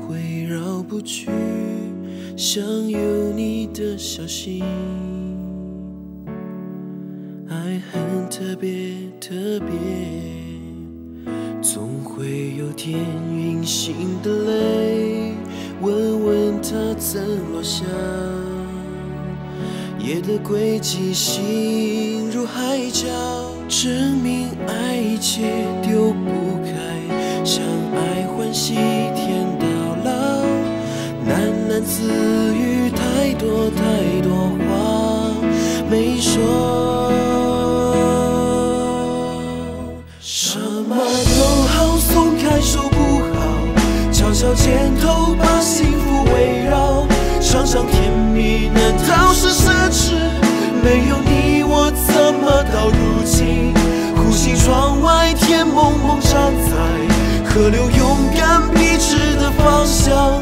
会绕不去，想有你的小心。爱很特别，特别，总会有天陨星的泪，问问它怎落下。夜的轨迹心如海角，证明爱一切丢不开，相爱欢喜天，自语太多太多话没说，什么都好，松开手不好，悄悄肩头把幸福围绕，尝尝甜蜜难道是奢侈？没有你我怎么到如今？呼吸窗外天蒙蒙站在河流，勇敢笔直的方向，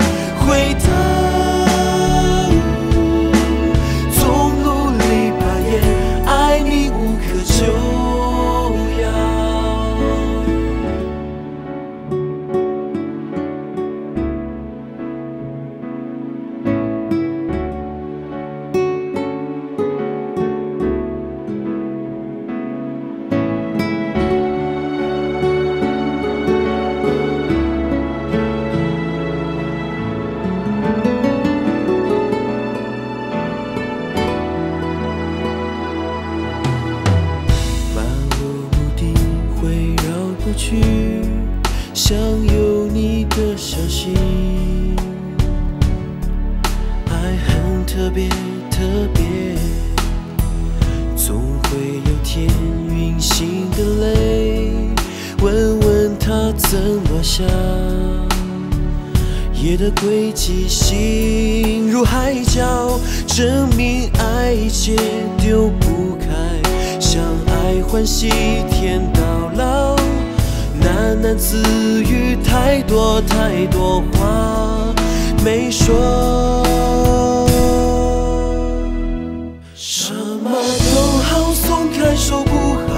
去，想有你的消息。爱很特别，特别，总会有天陨星的泪，问问它怎么想。夜的轨迹，心如海角，证明爱一切丢不开。相爱欢喜天到老，自语太多太多话没说。什么都好，松开手不好，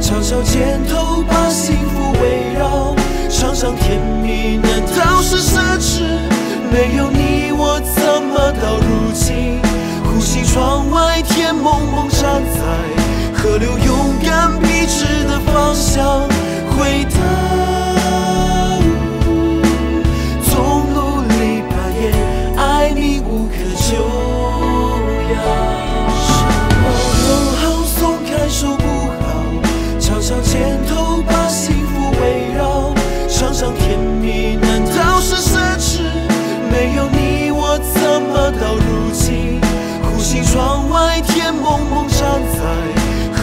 悄悄肩头把幸福围绕，尝尝甜蜜难道是奢侈？没有你我怎么到如今？呼吸窗外天蒙蒙站在河流，勇敢笔直的方向，回答。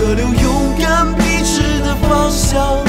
河流，勇敢笔直的方向，